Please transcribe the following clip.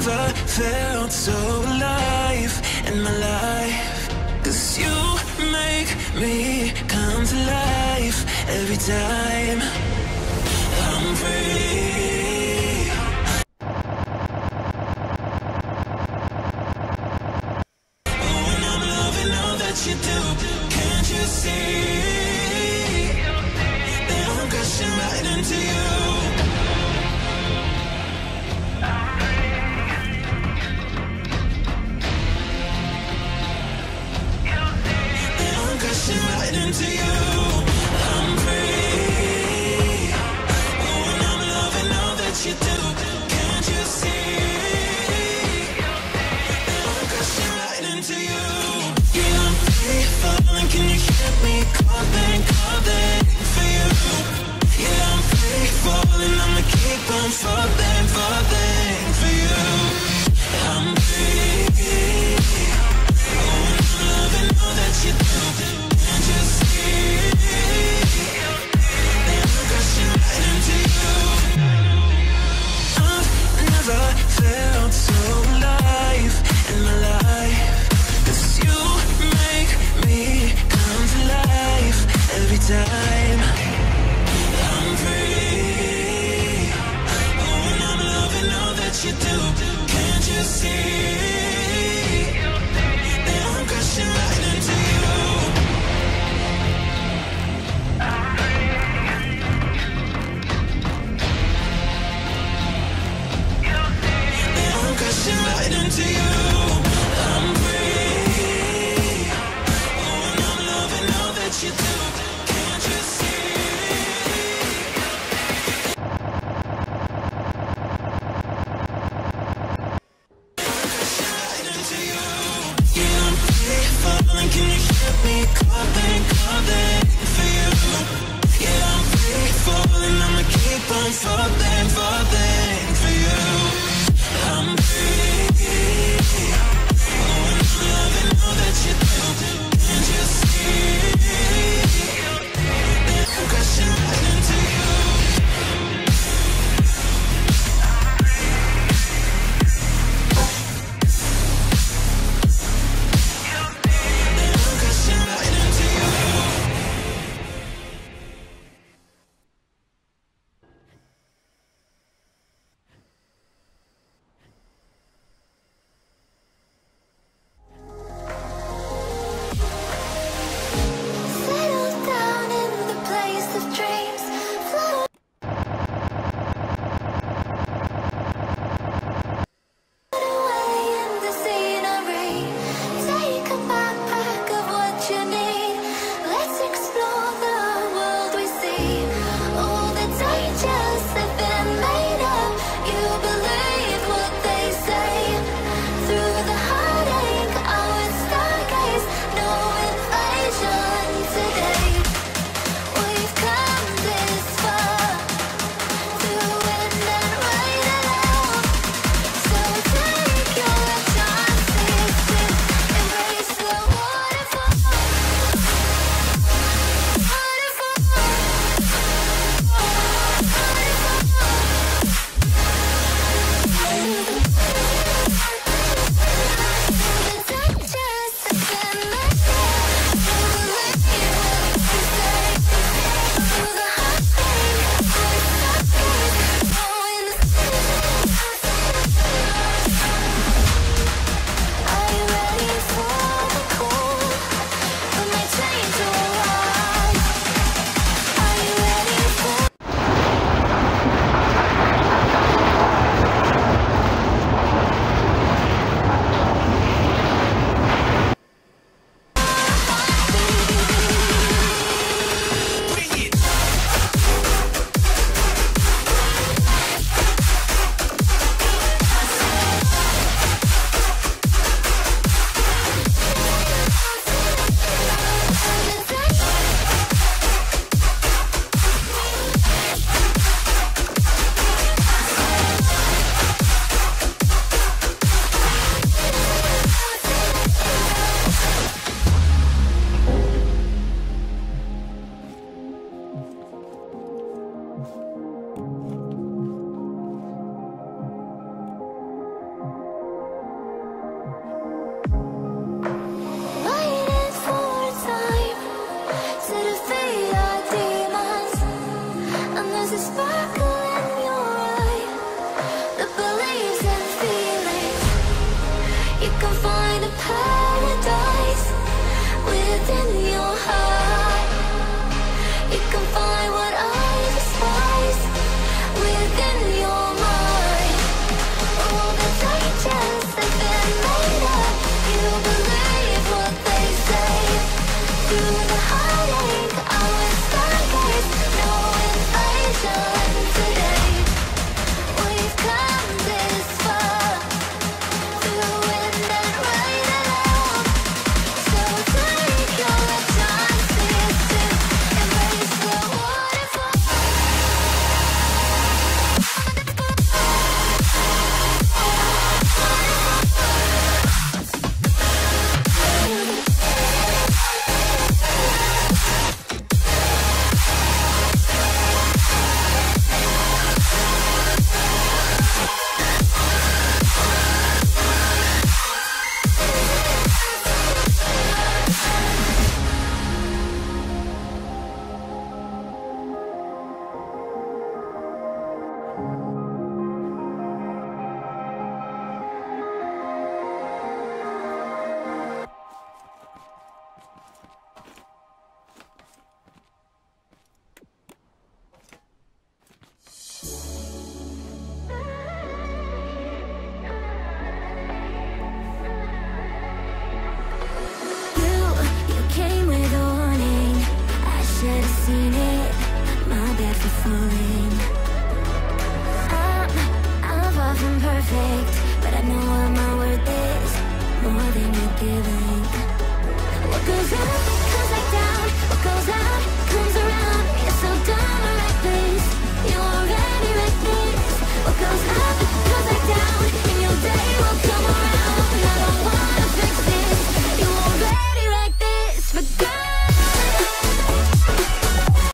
never felt so alive in my life Cause you make me come to life every time I'm free you do, can't you see? That I'm gushing right into you.